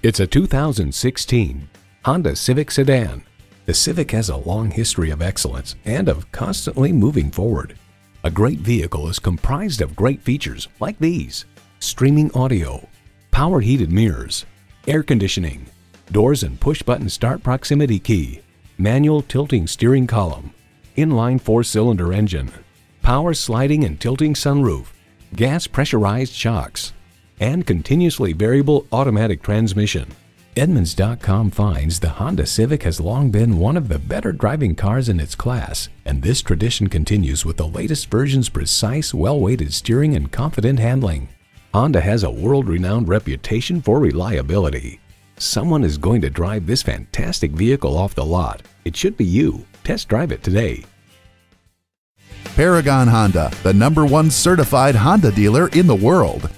It's a 2016 Honda Civic sedan. The Civic has a long history of excellence and of constantly moving forward. A great vehicle is comprised of great features like these. Streaming audio, power heated mirrors, air conditioning, doors and push button start proximity key, manual tilting steering column, inline four cylinder engine, power sliding and tilting sunroof, gas pressurized shocks, and continuously variable automatic transmission. Edmunds.com finds the Honda Civic has long been one of the better driving cars in its class, and this tradition continues with the latest version's precise, well-weighted steering and confident handling. Honda has a world-renowned reputation for reliability. Someone is going to drive this fantastic vehicle off the lot. It should be you. Test drive it today. Paragon Honda, the number one certified Honda dealer in the world.